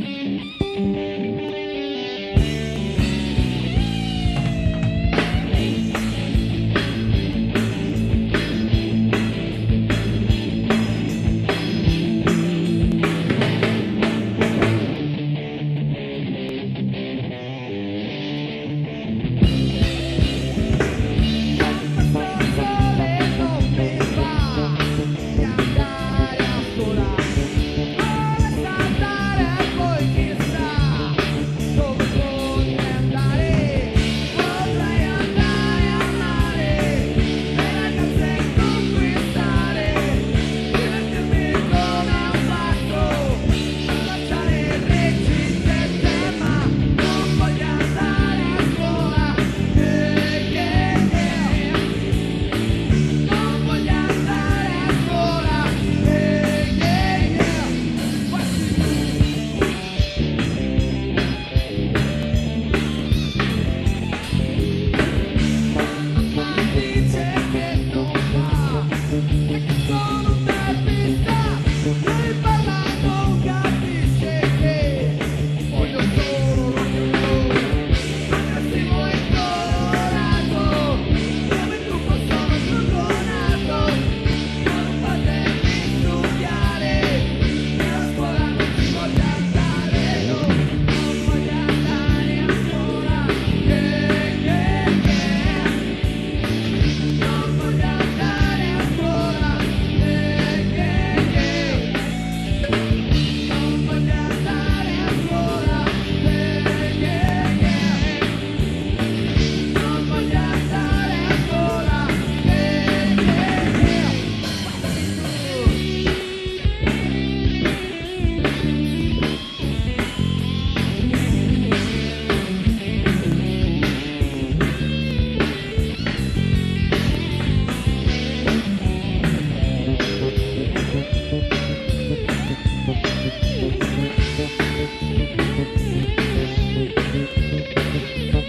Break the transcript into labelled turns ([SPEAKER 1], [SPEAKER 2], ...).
[SPEAKER 1] Música hum. Thank you. Thank you.